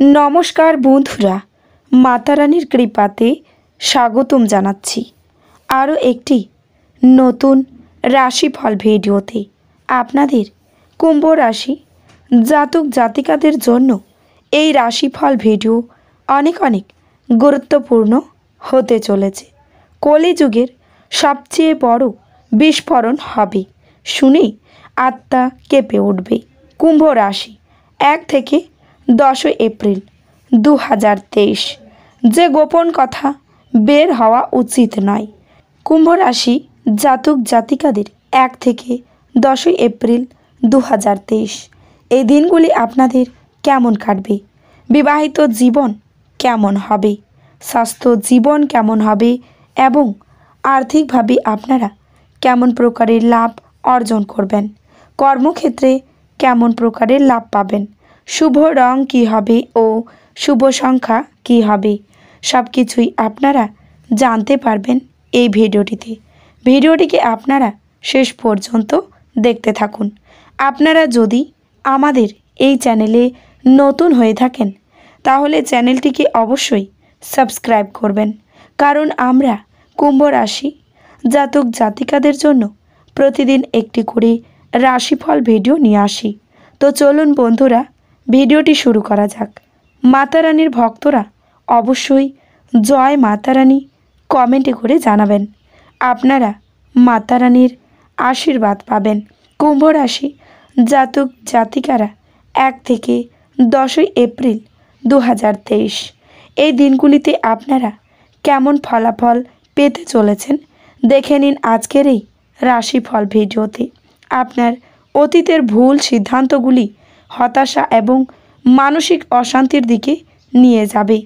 নমস্কার বন্ধুরা, মাতারানির কৃপাতে স্বাগতম জানাচ্ছি। আরও একটি নতুন রাশিফল ভিডিওতে আপনাদের কুম্ভ রাশি জাতক জাতিকাদের জন্য এই রাশিফল ভিডিও অনেক অনেক গুরুত্বপূর্ণ হতে চলেছে। কলিযুগের সবচেয়ে বড় বিস্ফোরণ হবে, শুনেই আত্মা কেঁপে উঠবে। কুম্ভ রাশি এক থেকে দশই এপ্রিল দু হাজার তেইশ। যে গোপন কথা বের হওয়া উচিত নয়। কুম্ভ রাশি জাতক জাতিকাদের এক থেকে দশই এপ্রিল দু হাজার তেইশ। এই দিনগুলি আপনাদের কেমন কাটবে? বিবাহিত জীবন কেমন হবে? স্বাস্থ্য জীবন কেমন হবে? এবং আর্থিকভাবে আপনারা কেমন প্রকারের লাভ অর্জন করবেন? কর্মক্ষেত্রে কেমন প্রকারের লাভ পাবেন? শুভ রং কী হবে ও শুভ সংখ্যা কী হবে? সব কিছুই আপনারা জানতে পারবেন এই ভিডিওটিতে। ভিডিওটিকে আপনারা শেষ পর্যন্ত দেখতে থাকুন। আপনারা যদি আমাদের এই চ্যানেলে নতুন হয়ে থাকেন, তাহলে চ্যানেলটিকে অবশ্যই সাবস্ক্রাইব করবেন। কারণ আমরা কুম্ভ রাশি, জাতক জাতিকাদের জন্য প্রতিদিন একটি করে রাশিফল ভিডিও নিয়ে আসি। তো চলুন বন্ধুরা ভিডিওটি শুরু করা যাক। মাতারানির ভক্তরা অবশ্যই জয় মাতারানী কমেন্টে করে জানাবেন। আপনারা মাতারানির আশীর্বাদ পাবেন। কুম্ভ রাশি জাতক জাতিকারা এক থেকে দশই এপ্রিল দু হাজার তেইশ। এই দিনগুলিতে আপনারা কেমন ফলাফল পেতে চলেছেন দেখে নিন আজকের এই রাশিফল ভিডিওতে। আপনার অতীতের ভুল সিদ্ধান্তগুলি হতাশা এবং মানসিক অশান্তির দিকে নিয়ে যাবে।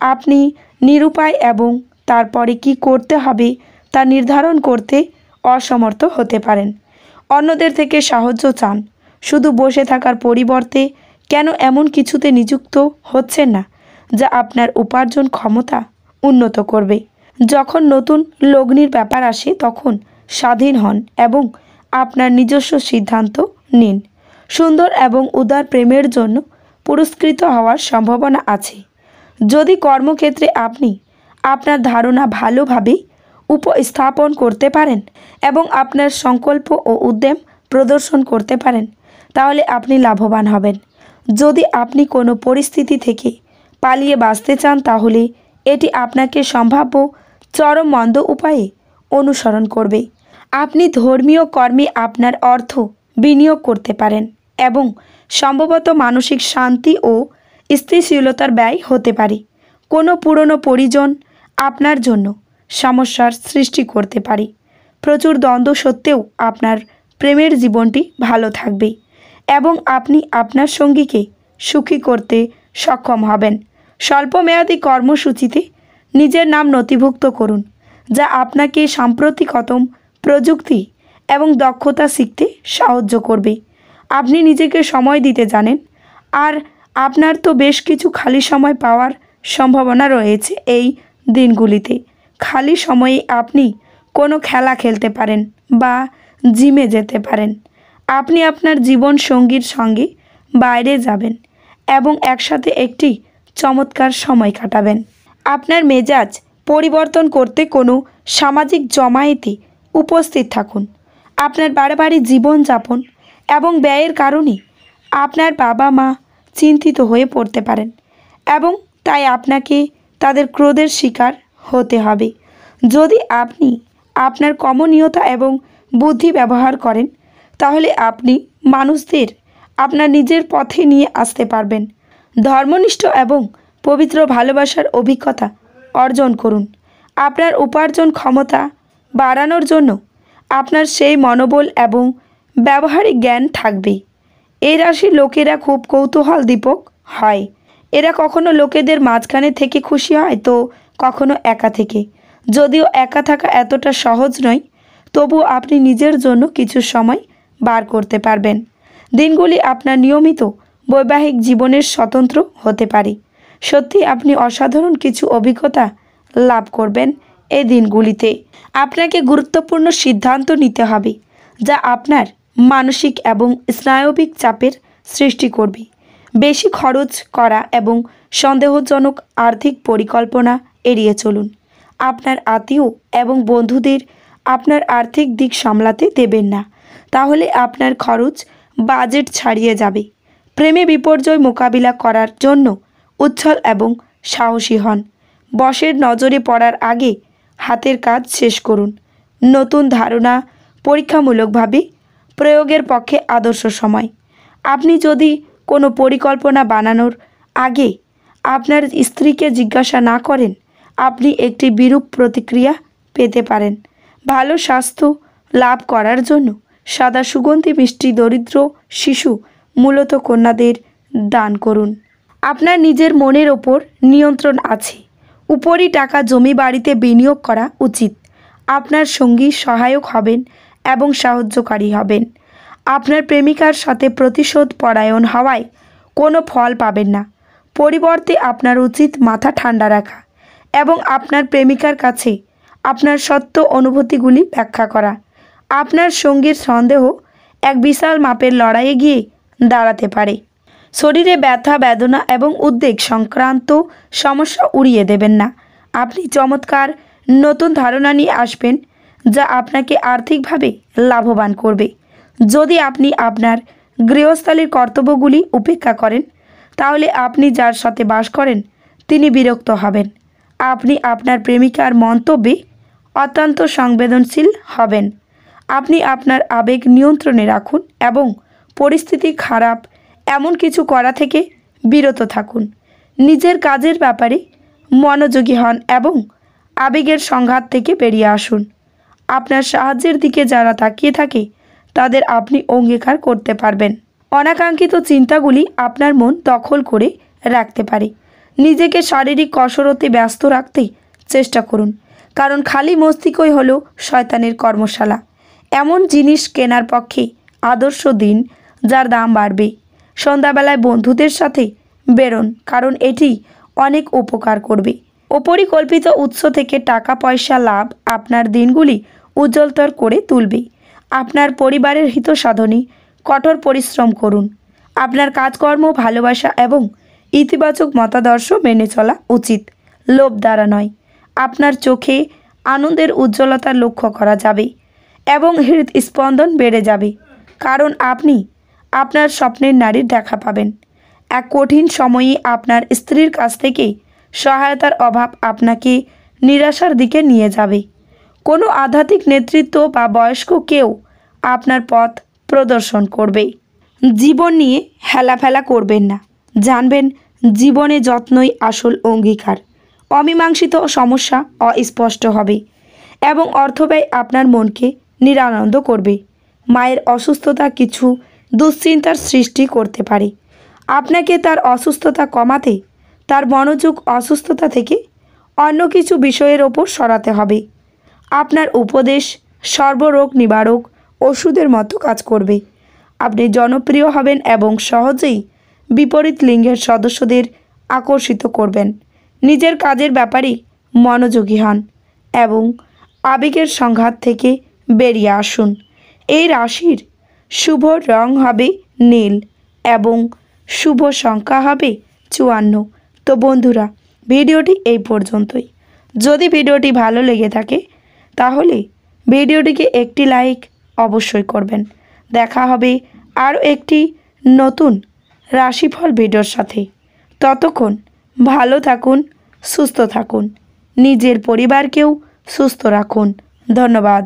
আপনি নিরুপায় এবং তারপরে কি করতে হবে তা নির্ধারণ করতে অসমর্থ হতে পারেন। অন্যদের থেকে সাহায্য চান। শুধু বসে থাকার পরিবর্তে কেন এমন কিছুতে নিযুক্ত হচ্ছেন না, যা আপনার উপার্জন ক্ষমতা উন্নত করবে। যখন নতুন লগ্নির ব্যাপার আসে, তখন স্বাধীন হন এবং আপনার নিজস্ব সিদ্ধান্ত নিন। সুন্দর এবং উদার প্রেমের জন্য পুরস্কৃত হওয়ার সম্ভাবনা আছে। যদি কর্মক্ষেত্রে আপনি আপনার ধারণা ভালোভাবে উপস্থাপন করতে পারেন এবং আপনার সংকল্প ও উদ্যম প্রদর্শন করতে পারেন, তাহলে আপনি লাভবান হবেন। যদি আপনি কোনো পরিস্থিতি থেকে পালিয়ে বাঁচতে চান, তাহলে এটি আপনাকে সম্ভাব্য চরম মন্দ উপায়ে অনুসরণ করবে। আপনি ধর্মীয় কর্মে আপনার অর্থ বিনিয়োগ করতে পারেন। এবং সম্ভবত মানসিক শান্তি ও স্থিতিশীলতার ব্যয় হতে পারে। কোনো পুরনো পরিজন আপনার জন্য সমস্যার সৃষ্টি করতে পারে। প্রচুর দ্বন্দ্ব সত্ত্বেও আপনার প্রেমের জীবনটি ভালো থাকবে এবং আপনি আপনার সঙ্গীকে সুখী করতে সক্ষম হবেন। স্বল্পমেয়াদী কর্মসূচিতে নিজের নাম নথিভুক্ত করুন, যা আপনাকে সাম্প্রতিকতম প্রযুক্তি এবং দক্ষতা শিখতে সাহায্য করবে। আপনি নিজেকে সময় দিতে জানেন। আর আপনার তো বেশ কিছু খালি সময় পাওয়ার সম্ভাবনা রয়েছে এই দিনগুলিতে। খালি সময়ে আপনি কোনো খেলা খেলতে পারেন বা জিমে যেতে পারেন। আপনি আপনার জীবন সঙ্গীর সঙ্গে বাইরে যাবেন এবং একসাথে একটি চমৎকার সময় কাটাবেন। আপনার মেজাজ পরিবর্তন করতে কোনো সামাজিক জমায়েতে উপস্থিত থাকুন। আপনার বাড়াবাড়ি জীবনযাপন এবং ব্যয়ের কারণে আপনার বাবা মা চিন্তিত হয়ে পড়তে পারেন এবং তাই আপনাকে তাদের ক্রোধের শিকার হতে হবে। যদি আপনি আপনার কমনীয়তা এবং বুদ্ধি ব্যবহার করেন, তাহলে আপনি মানুষদের আপনার নিজের পথে নিয়ে আসতে পারবেন। ধর্মনিষ্ঠ এবং পবিত্র ভালোবাসার অভিজ্ঞতা অর্জন করুন। আপনার উপার্জন ক্ষমতা বাড়ানোর জন্য আপনার সেই মনোবল এবং ব্যবহারিক জ্ঞান থাকবে এই রাশির লোকেরা খুব কৌতূহল দীপক হয়। এরা কখনো লোকেদের মাঝখানে থেকে খুশি হয় তো কখনো একা থেকে। যদিও একা থাকা এতটা সহজ নয় তবু আপনি নিজের জন্য কিছু সময় বার করতে পারবেন। দিনগুলি আপনার নিয়মিত বৈবাহিক জীবনের স্বতন্ত্র হতে পারে। সত্যি আপনি অসাধারণ কিছু অভিজ্ঞতা লাভ করবেন এই দিনগুলিতে। আপনাকে গুরুত্বপূর্ণ সিদ্ধান্ত নিতে হবে, যা আপনার মানসিক এবং স্নায়বিক চাপের সৃষ্টি করবে। বেশি খরচ করা এবং সন্দেহজনক আর্থিক পরিকল্পনা এড়িয়ে চলুন। আপনার আত্মীয় এবং বন্ধুদের আপনার আর্থিক দিক সামলাতে দেবেন না। তাহলে আপনার খরচ বাজেট ছাড়িয়ে যাবে। প্রেমে বিপর্যয় মোকাবিলা করার জন্য উচ্ছল এবং সাহসী হন। বসের নজরে পড়ার আগে হাতের কাজ শেষ করুন। নতুন ধারণা পরীক্ষামূলকভাবে প্রয়োগের পক্ষে আদর্শ সময়। আপনি যদি কোনো পরিকল্পনা বানানোর আগে আপনার স্ত্রীকে জিজ্ঞাসা না করেন, আপনি একটি বিরূপ প্রতিক্রিয়া পেতে পারেন। ভালো স্বাস্থ্য লাভ করার জন্য সাদা সুগন্ধি মিষ্টি দরিদ্র শিশু মূলত কন্যাদের দান করুন। আপনার নিজের মনের ওপর নিয়ন্ত্রণ আছে। উপরই টাকা জমি বাড়িতে বিনিয়োগ করা উচিত। আপনার সঙ্গী সহায়ক হবেন এবং সাহায্যকারী হবেন। আপনার প্রেমিকার সাথে প্রতিশোধ পরায়ণ হওয়ায় কোনো ফল পাবেন না। পরিবর্তে আপনার উচিত মাথা ঠান্ডা রাখা এবং আপনার প্রেমিকার কাছে আপনার সত্য অনুভূতিগুলি ব্যাখ্যা করা। আপনার সঙ্গীর সন্দেহ এক বিশাল মাপের লড়াইয়ে গিয়ে দাঁড়াতে পারে। শরীরে ব্যথা, বেদনা এবং উদ্বেগ সংক্রান্ত সমস্যা উড়িয়ে দেবেন না। আপনি চমৎকার নতুন ধারণা নিয়ে আসবেন যা আপনাকে আর্থিকভাবে লাভবান করবে। যদি আপনি আপনার গৃহস্থালীর কর্তব্যগুলি উপেক্ষা করেন, তাহলে আপনি যার সাথে বাস করেন, তিনি বিরক্ত হবেন। আপনি আপনার প্রেমিকার মন্তব্যে অত্যন্ত সংবেদনশীল হবেন। আপনি আপনার আবেগ নিয়ন্ত্রণে রাখুন এবং পরিস্থিতি খারাপ এমন কিছু করা থেকে বিরত থাকুন। নিজের কাজের ব্যাপারে মনোযোগী হন এবং আবেগের সংঘাত থেকে বেরিয়ে আসুন। আপনার সাহায্যের দিকে যারা তাকিয়ে থাকে, তাদের আপনি অঙ্গীকার করতে পারবেন। অনাকাঙ্ক্ষিত চিন্তাগুলি আপনার মন দখল করে রাখতে পারে। নিজেকে শারীরিক কসরতে ব্যস্ত রাখতে চেষ্টা করুন, কারণ খালি মস্তিষ্কই হলো শয়তানের কর্মশালা। এমন জিনিস কেনার পক্ষে আদর্শ দিন, যার দাম বাড়বে। সন্ধ্যাবেলায় বন্ধুদের সাথে বেরোন, কারণ এটি অনেক উপকার করবে। অপরিকল্পিত উৎস থেকে টাকা পয়সা লাভ আপনার দিনগুলি উজ্জ্বলতর করে তুলবে। আপনার পরিবারের হিত সাধনে কঠোর পরিশ্রম করুন। আপনার কাজকর্ম, ভালোবাসা এবং ইতিবাচক মতাদর্শ মেনে চলা উচিত। লোভ দ্বারা নয়। আপনার চোখে আনন্দের উজ্জ্বলতা লক্ষ্য করা যাবে এবং হৃদস্পন্দন বেড়ে যাবে। কারণ আপনি আপনার স্বপ্নের নারীর দেখা পাবেন। এক কঠিন সময়ে আপনার স্ত্রীর কাছ থেকে সহায়তার অভাব আপনাকে নিরাশার দিকে নিয়ে যাবে। কোনো আধ্যাত্মিক নেতৃত্ব বা বয়স্ক কেউ আপনার পথ প্রদর্শন করবে। জীবন নিয়ে হেলাফেলা করবেন না। জানবেন জীবনে যত্নই আসল অঙ্গীকার। অমীমাংসিত সমস্যা অস্পষ্ট হবে এবং অর্থব্যয় আপনার মনকে নিরানন্দ করবে। মায়ের অসুস্থতা কিছু দুশ্চিন্তার সৃষ্টি করতে পারে। আপনাকে তার অসুস্থতা কমাতে, তার মনোযোগ অসুস্থতা থেকে অন্য কিছু বিষয়ের ওপর সরাতে হবে। আপনার উপদেশ সর্বরোগ নিবারক ওষুধের মতো কাজ করবে। আপনি জনপ্রিয় হবেন এবং সহজেই বিপরীত লিঙ্গের সদস্যদের আকর্ষিত করবেন। নিজের কাজের ব্যাপারে মনোযোগী হন এবং আবেগের সংঘাত থেকে বেরিয়ে আসুন। এই রাশির শুভ রং হবে নীল এবং শুভ সংখ্যা হবে চুয়ান্ন। তো বন্ধুরা, ভিডিওটি এই পর্যন্তই। যদি ভিডিওটি ভালো লেগে থাকে তাহলে ভিডিওটিকে একটি লাইক অবশ্যই করবেন। দেখা হবে আরও একটি নতুন রাশিফল ভিডিওর সাথে। ততক্ষণ ভালো থাকুন, সুস্থ থাকুন, নিজের পরিবারকেও সুস্থ রাখুন। ধন্যবাদ।